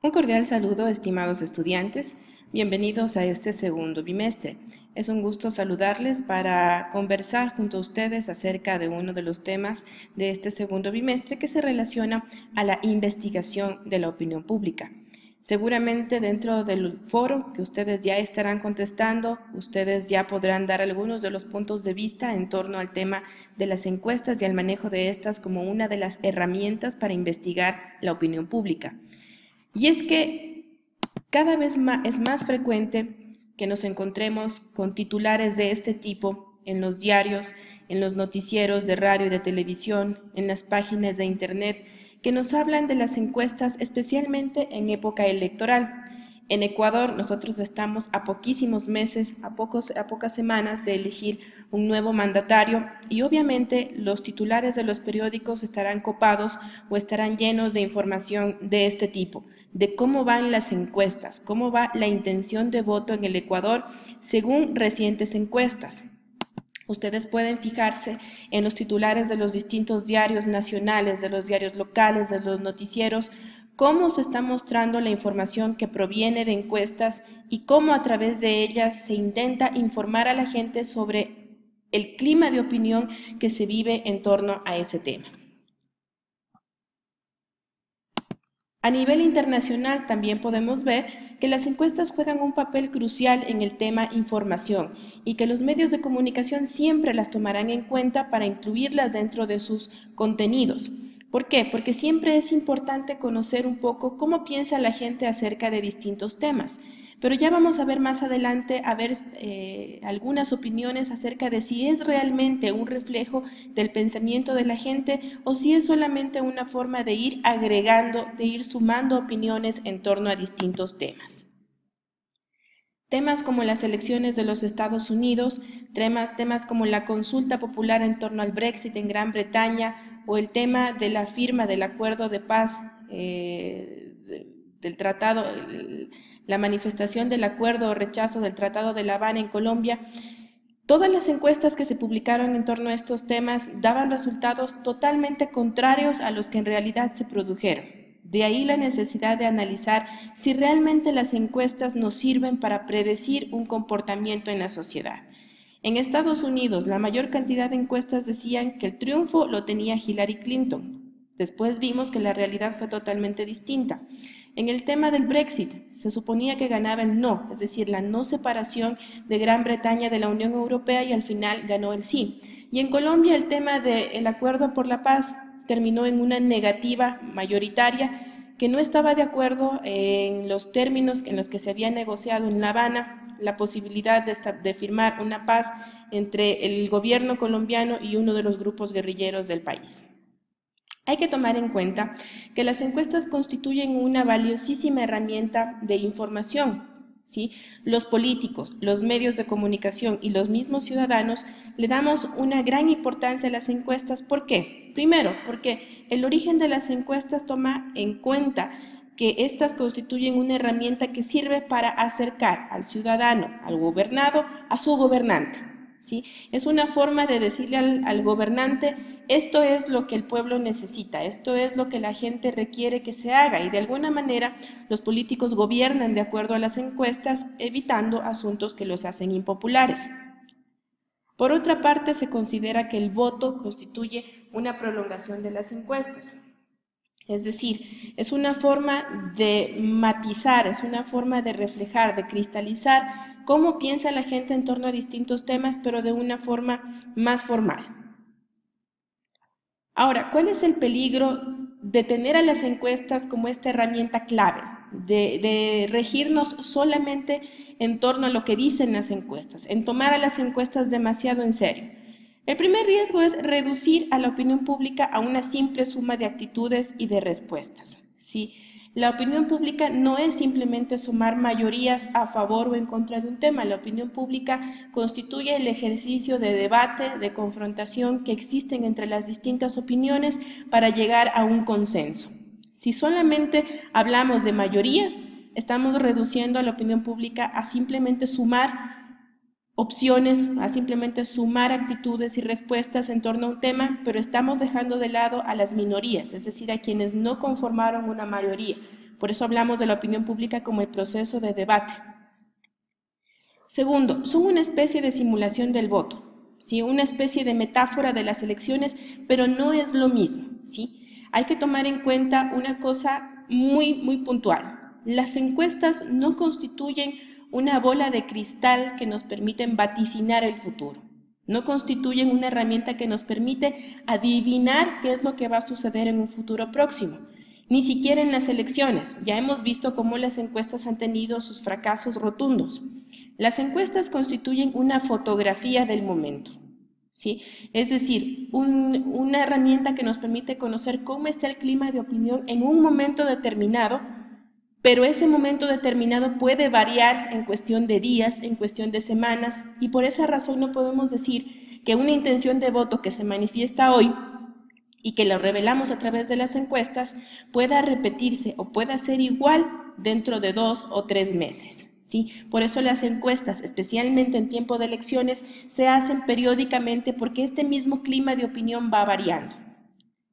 Un cordial saludo, estimados estudiantes. Bienvenidos a este segundo bimestre. Es un gusto saludarles para conversar junto a ustedes acerca de uno de los temas de este segundo bimestre que se relaciona a la investigación de la opinión pública. Seguramente dentro del foro que ustedes ya estarán contestando, ustedes ya podrán dar algunos de los puntos de vista en torno al tema de las encuestas y al manejo de estas como una de las herramientas para investigar la opinión pública. Y es que cada vez es más frecuente que nos encontremos con titulares de este tipo en los diarios, en los noticieros de radio y de televisión, en las páginas de Internet, que nos hablan de las encuestas especialmente en época electoral. En Ecuador nosotros estamos a poquísimos meses, a, pocos, a pocas semanas de elegir un nuevo mandatario y obviamente los titulares de los periódicos estarán copados o estarán llenos de información de este tipo, de cómo van las encuestas, cómo va la intención de voto en el Ecuador según recientes encuestas. Ustedes pueden fijarse en los titulares de los distintos diarios nacionales, de los diarios locales, de los noticieros, cómo se está mostrando la información que proviene de encuestas y cómo a través de ellas se intenta informar a la gente sobre el clima de opinión que se vive en torno a ese tema. A nivel internacional también podemos ver que las encuestas juegan un papel crucial en el tema información y que los medios de comunicación siempre las tomarán en cuenta para incluirlas dentro de sus contenidos. ¿Por qué? Porque siempre es importante conocer un poco cómo piensa la gente acerca de distintos temas. Pero ya vamos a ver más adelante, a ver eh, algunas opiniones acerca de si es realmente un reflejo del pensamiento de la gente o si es solamente una forma de ir agregando, de ir sumando opiniones en torno a distintos temas. Temas como las elecciones de los Estados Unidos, temas, temas, como la consulta popular en torno al Brexit en Gran Bretaña o el tema de la firma del acuerdo de paz eh, del tratado, la manifestación del acuerdo o rechazo del Tratado de La Habana en Colombia, todas las encuestas que se publicaron en torno a estos temas daban resultados totalmente contrarios a los que en realidad se produjeron. De ahí la necesidad de analizar si realmente las encuestas nos sirven para predecir un comportamiento en la sociedad. En Estados Unidos, la mayor cantidad de encuestas decían que el triunfo lo tenía Hillary Clinton. Después vimos que la realidad fue totalmente distinta. En el tema del Brexit, se suponía que ganaba el no, es decir, la no separación de Gran Bretaña de la Unión Europea y al final ganó el sí. Y en Colombia el tema del acuerdo por la paz terminó en una negativa mayoritaria que no estaba de acuerdo en los términos en los que se había negociado en La Habana la posibilidad de, firmar una paz entre el gobierno colombiano y uno de los grupos guerrilleros del país. Hay que tomar en cuenta que las encuestas constituyen una valiosísima herramienta de información ¿sí? Los políticos, los medios de comunicación y los mismos ciudadanos le damos una gran importancia a las encuestas. ¿Por qué? Primero, porque el origen de las encuestas toma en cuenta que éstas constituyen una herramienta que sirve para acercar al ciudadano, al gobernado, a su gobernante. Es una forma de decirle al, gobernante, esto es lo que el pueblo necesita, esto es lo que la gente requiere que se haga y de alguna manera los políticos gobiernan de acuerdo a las encuestas, evitando asuntos que los hacen impopulares. Por otra parte, se considera que el voto constituye una prolongación de las encuestas. Es decir, es una forma de matizar, es una forma de reflejar, de cristalizar cómo piensa la gente en torno a distintos temas, pero de una forma más formal. Ahora, ¿cuál es el peligro de tener a las encuestas como esta herramienta clave, de, regirnos solamente en torno a lo que dicen las encuestas, en tomar a las encuestas demasiado en serio? El primer riesgo es reducir a la opinión pública a una simple suma de actitudes y de respuestas. ¿sí? La opinión pública no es simplemente sumar mayorías a favor o en contra de un tema. La opinión pública constituye el ejercicio de debate, de confrontación que existen entre las distintas opiniones para llegar a un consenso. Si solamente hablamos de mayorías, estamos reduciendo a la opinión pública a simplemente sumar opciones a simplemente sumar actitudes y respuestas en torno a un tema, pero estamos dejando de lado a las minorías, es decir, a quienes no conformaron una mayoría. Por eso hablamos de la opinión pública como el proceso de debate. Segundo, son una especie de simulación del voto, ¿sí? una especie de metáfora de las elecciones, pero no es lo mismo. ¿sí? Hay que tomar en cuenta una cosa muy, muy puntual. Las encuestas no constituyen una bola de cristal que nos permiten vaticinar el futuro. No constituyen una herramienta que nos permite adivinar qué es lo que va a suceder en un futuro próximo. Ni siquiera en las elecciones. Ya hemos visto cómo las encuestas han tenido sus fracasos rotundos. Las encuestas constituyen una fotografía del momento. ¿sí? Es decir, una herramienta que nos permite conocer cómo está el clima de opinión en un momento determinado, pero ese momento determinado puede variar en cuestión de días, en cuestión de semanas, y por esa razón no podemos decir que una intención de voto que se manifiesta hoy y que lo revelamos a través de las encuestas pueda repetirse o pueda ser igual dentro de dos o tres meses. ¿sí? Por eso las encuestas, especialmente en tiempo de elecciones, se hacen periódicamente porque este mismo clima de opinión va variando.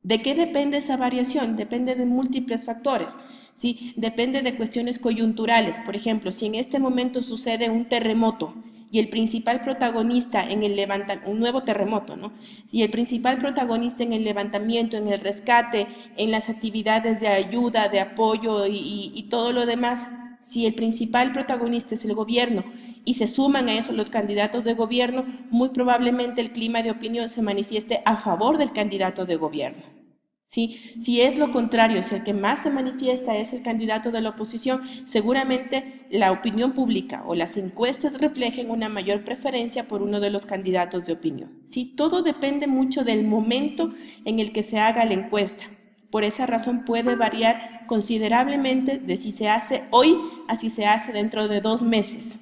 ¿De qué depende esa variación? Depende de múltiples factores. ¿sí? Depende de cuestiones coyunturales. Por ejemplo, si en este momento sucede un terremoto y el principal protagonista en el levantamiento, un nuevo terremoto, ¿no? Y el principal protagonista en el levantamiento, en el rescate, en las actividades de ayuda, de apoyo y, y todo lo demás, si el principal protagonista es el gobierno y se suman a eso los candidatos de gobierno, muy probablemente el clima de opinión se manifieste a favor del candidato de gobierno. Si es lo contrario, si el que más se manifiesta es el candidato de la oposición, seguramente la opinión pública o las encuestas reflejen una mayor preferencia por uno de los candidatos de opinión. ¿sí? Todo depende mucho del momento en el que se haga la encuesta. Por esa razón puede variar considerablemente de si se hace hoy a si se hace dentro de dos meses.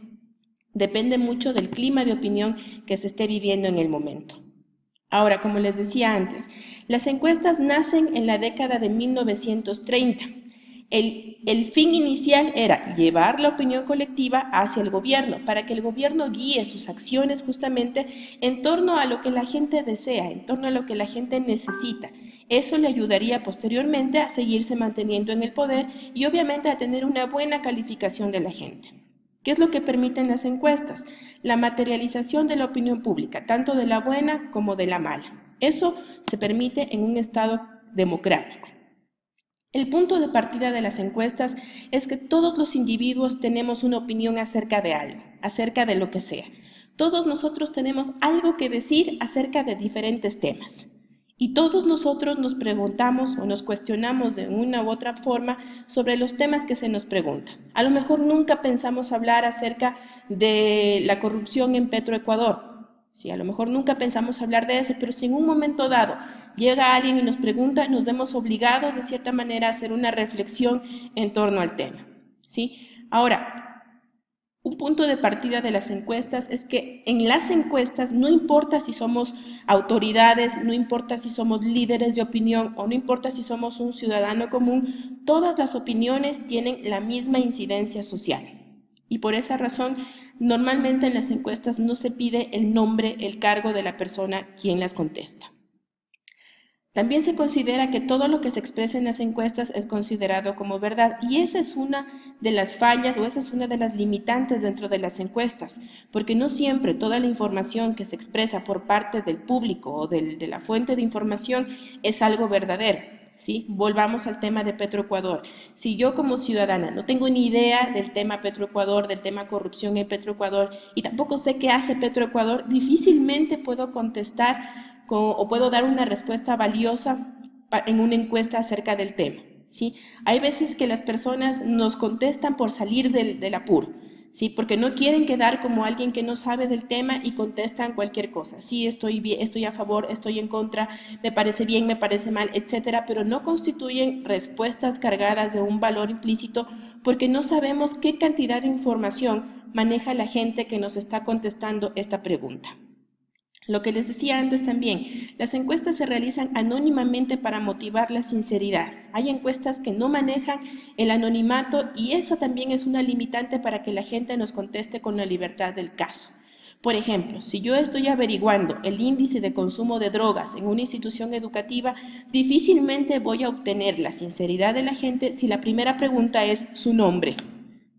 Depende mucho del clima de opinión que se esté viviendo en el momento. Ahora, como les decía antes, las encuestas nacen en la década de 1930. El, el, fin inicial era llevar la opinión colectiva hacia el gobierno, para que el gobierno guíe sus acciones justamente en torno a lo que la gente desea, en torno a lo que la gente necesita. Eso le ayudaría posteriormente a seguirse manteniendo en el poder y obviamente a tener una buena calificación de la gente. ¿Qué es lo que permiten las encuestas? La materialización de la opinión pública, tanto de la buena como de la mala. Eso se permite en un Estado democrático. El punto de partida de las encuestas es que todos los individuos tenemos una opinión acerca de algo, acerca de lo que sea. Todos nosotros tenemos algo que decir acerca de diferentes temas. Y todos nosotros nos preguntamos o nos cuestionamos de una u otra forma sobre los temas que se nos preguntan. A lo mejor nunca pensamos hablar acerca de la corrupción en Petroecuador. Sí, a lo mejor nunca pensamos hablar de eso, pero si en un momento dado llega alguien y nos pregunta, nos vemos obligados de cierta manera a hacer una reflexión en torno al tema. ¿sí? Ahora, un punto de partida de las encuestas es que en las encuestas no importa si somos autoridades, no importa si somos líderes de opinión o no importa si somos un ciudadano común, todas las opiniones tienen la misma incidencia social. Y por esa razón, normalmente en las encuestas no se pide el nombre, el cargo de la persona quien las contesta. También se considera que todo lo que se expresa en las encuestas es considerado como verdad y esa es una de las fallas o esa es una de las limitantes dentro de las encuestas, porque no siempre toda la información que se expresa por parte del público o de la fuente de información es algo verdadero. ¿Sí? Volvamos al tema de Petroecuador. Si yo como ciudadana no tengo ni idea del tema Petroecuador, del tema corrupción en Petroecuador y tampoco sé qué hace Petroecuador, difícilmente puedo contestar o puedo dar una respuesta valiosa en una encuesta acerca del tema. ¿sí? Hay veces que las personas nos contestan por salir del, apuro, ¿sí? porque no quieren quedar como alguien que no sabe del tema y contestan cualquier cosa. Sí, estoy, estoy a favor, estoy en contra, me parece bien, me parece mal, etcétera, pero no constituyen respuestas cargadas de un valor implícito porque no sabemos qué cantidad de información maneja la gente que nos está contestando esta pregunta. Lo que les decía antes también, las encuestas se realizan anónimamente para motivar la sinceridad. Hay encuestas que no manejan el anonimato y esa también es una limitante para que la gente nos conteste con la libertad del caso. Por ejemplo, si yo estoy averiguando el índice de consumo de drogas en una institución educativa, difícilmente voy a obtener la sinceridad de la gente si la primera pregunta es su nombre.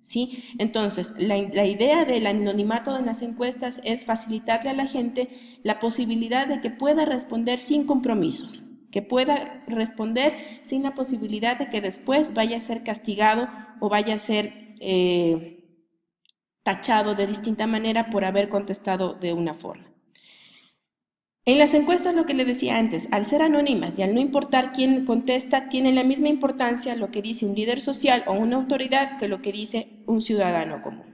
¿Sí? Entonces, la, idea del anonimato en las encuestas es facilitarle a la gente la posibilidad de que pueda responder sin compromisos, que pueda responder sin la posibilidad de que después vaya a ser castigado o vaya a ser eh, tachado de distinta manera por haber contestado de una forma. En las encuestas, lo que le decía antes, al ser anónimas y al no importar quién contesta, tiene la misma importancia lo que dice un líder social o una autoridad que lo que dice un ciudadano común.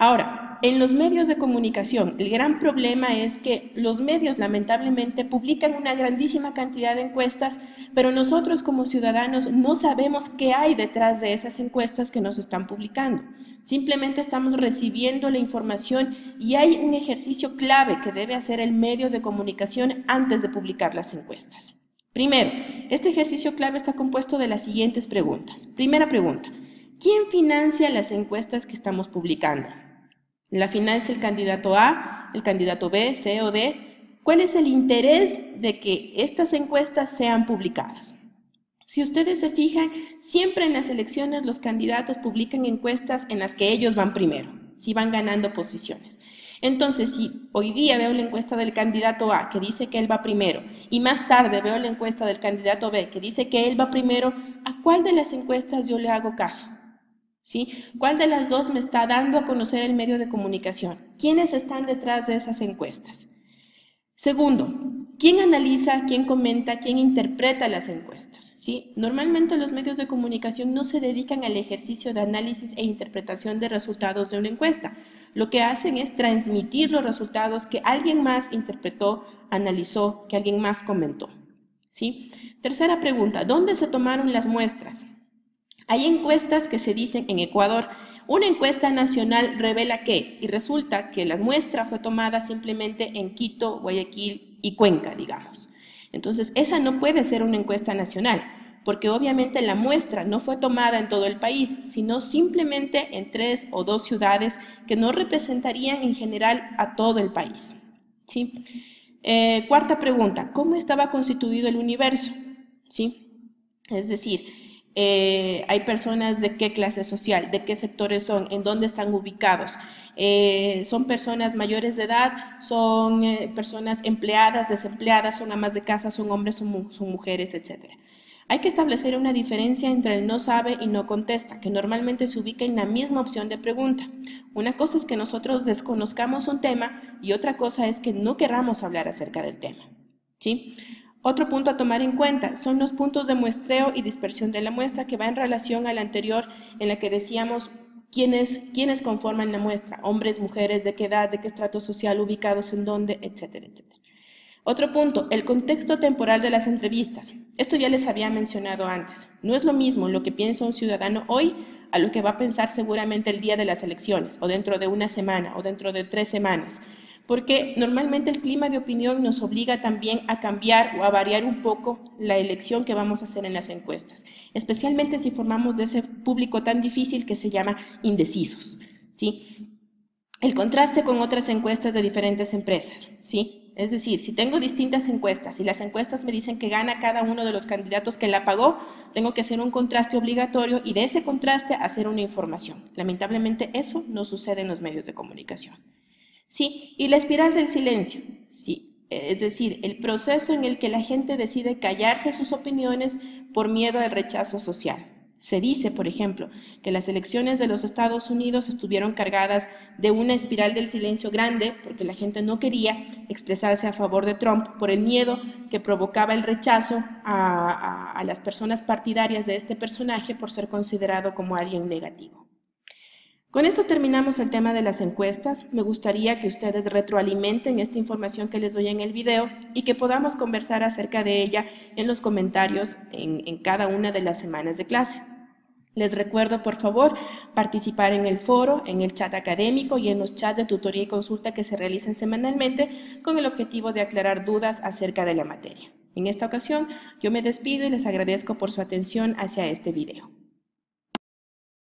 Ahora, en los medios de comunicación, el gran problema es que los medios lamentablemente publican una grandísima cantidad de encuestas, pero nosotros como ciudadanos no sabemos qué hay detrás de esas encuestas que nos están publicando. Simplemente estamos recibiendo la información y hay un ejercicio clave que debe hacer el medio de comunicación antes de publicar las encuestas. Primero, este ejercicio clave está compuesto de las siguientes preguntas. Primera pregunta, ¿quién financia las encuestas que estamos publicando? La financia el candidato A, el candidato B, C o D. ¿Cuál es el interés de que estas encuestas sean publicadas? Si ustedes se fijan, siempre en las elecciones los candidatos publican encuestas en las que ellos van primero, si van ganando posiciones. Entonces, si hoy día veo la encuesta del candidato A que dice que él va primero y más tarde veo la encuesta del candidato B que dice que él va primero, ¿a cuál de las encuestas yo le hago caso? ¿Cuál de las dos me está dando a conocer el medio de comunicación? ¿Quiénes están detrás de esas encuestas? Segundo, ¿quién analiza, quién comenta, quién interpreta las encuestas? ¿Sí? Normalmente los medios de comunicación no se dedican al ejercicio de análisis e interpretación de resultados de una encuesta. Lo que hacen es transmitir los resultados que alguien más interpretó, analizó, que alguien más comentó. ¿Sí? Tercera pregunta, ¿dónde se tomaron las muestras? Hay encuestas que se dicen en Ecuador, una encuesta nacional revela que, y resulta que la muestra fue tomada simplemente en Quito, Guayaquil y Cuenca, digamos. Entonces, esa no puede ser una encuesta nacional, porque obviamente la muestra no fue tomada en todo el país, sino simplemente en tres o dos ciudades que no representarían en general a todo el país. ¿sí? Eh, cuarta pregunta, ¿cómo estaba constituido el universo? ¿Sí? Es decir, eh, hay personas de qué clase social, de qué sectores son, en dónde están ubicados. Eh, son personas mayores de edad, son eh, personas empleadas, desempleadas, son amas de casa, son hombres, son, son mujeres, etc. Hay que establecer una diferencia entre el no sabe y no contesta, que normalmente se ubica en la misma opción de pregunta. Una cosa es que nosotros desconozcamos un tema y otra cosa es que no querramos hablar acerca del tema. ¿sí? Otro punto a tomar en cuenta son los puntos de muestreo y dispersión de la muestra que va en relación a la anterior en la que decíamos quiénes, quiénes conforman la muestra, hombres, mujeres, de qué edad, de qué estrato social, ubicados en dónde, etcétera, etcétera. Otro punto, el contexto temporal de las entrevistas. Esto ya les había mencionado antes. No es lo mismo lo que piensa un ciudadano hoy a lo que va a pensar seguramente el día de las elecciones, o dentro de una semana, o dentro de tres semanas porque normalmente el clima de opinión nos obliga también a cambiar o a variar un poco la elección que vamos a hacer en las encuestas, especialmente si formamos de ese público tan difícil que se llama indecisos. ¿sí? El contraste con otras encuestas de diferentes empresas. ¿sí? Es decir, si tengo distintas encuestas y las encuestas me dicen que gana cada uno de los candidatos que la pagó, tengo que hacer un contraste obligatorio y de ese contraste hacer una información. Lamentablemente eso no sucede en los medios de comunicación. ¿Sí? Y la espiral del silencio, ¿sí? Es decir, el proceso en el que la gente decide callarse sus opiniones por miedo al rechazo social. Se dice, por ejemplo, que las elecciones de los Estados Unidos estuvieron cargadas de una espiral del silencio grande porque la gente no quería expresarse a favor de Trump por el miedo que provocaba el rechazo a, a las personas partidarias de este personaje por ser considerado como alguien negativo. Con esto terminamos el tema de las encuestas. Me gustaría que ustedes retroalimenten esta información que les doy en el video y que podamos conversar acerca de ella en los comentarios en, cada una de las semanas de clase. Les recuerdo, por favor, participar en el foro, en el chat académico y en los chats de tutoría y consulta que se realicen semanalmente con el objetivo de aclarar dudas acerca de la materia. En esta ocasión, yo me despido y les agradezco por su atención hacia este video.